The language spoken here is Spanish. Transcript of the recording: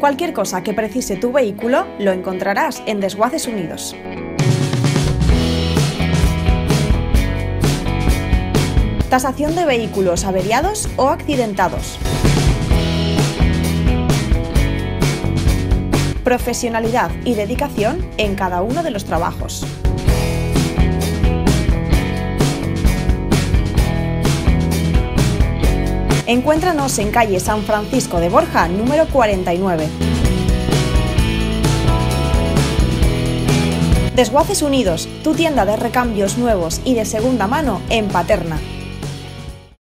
Cualquier cosa que precise tu vehículo lo encontrarás en Desguaces Unidos. Tasación de vehículos averiados o accidentados. Profesionalidad y dedicación en cada uno de los trabajos. Encuéntranos en calle San Francisco de Borja, número 49. Desguaces Unidos, tu tienda de recambios nuevos y de segunda mano en Paterna.